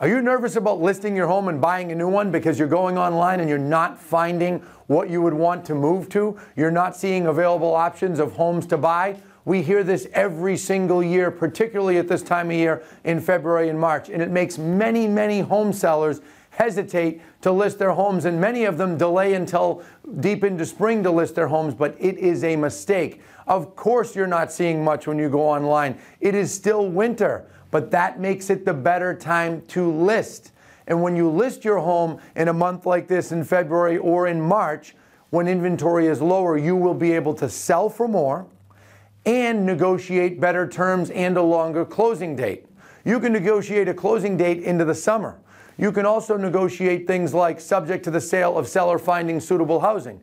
Are you nervous about listing your home and buying a new one because you're going online and you're not finding what you would want to move to? You're not seeing available options of homes to buy? We hear this every single year, particularly at this time of year in February and March, and it makes many, many home sellers hesitate to list their homes, and many of them delay until deep into spring to list their homes, but it is a mistake. Of course, you're not seeing much when you go online. It is still winter but that makes it the better time to list. And when you list your home in a month like this in February or in March, when inventory is lower, you will be able to sell for more and negotiate better terms and a longer closing date. You can negotiate a closing date into the summer. You can also negotiate things like subject to the sale of seller finding suitable housing.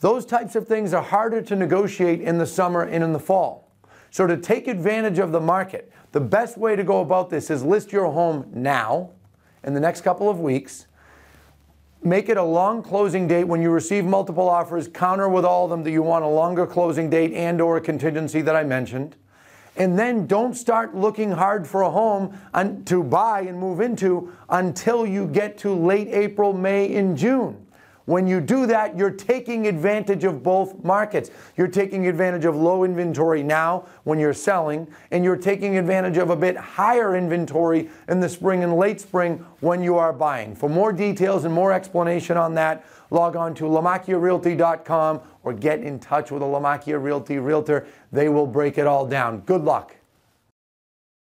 Those types of things are harder to negotiate in the summer and in the fall. So, to take advantage of the market, the best way to go about this is list your home now in the next couple of weeks. Make it a long closing date when you receive multiple offers. Counter with all of them that you want a longer closing date and or a contingency that I mentioned. And then don't start looking hard for a home to buy and move into until you get to late April, May, and June. When you do that, you're taking advantage of both markets. You're taking advantage of low inventory now when you're selling, and you're taking advantage of a bit higher inventory in the spring and late spring when you are buying. For more details and more explanation on that, log on to lamacchiarealty.com or get in touch with a Lamacchia Realty realtor. They will break it all down. Good luck.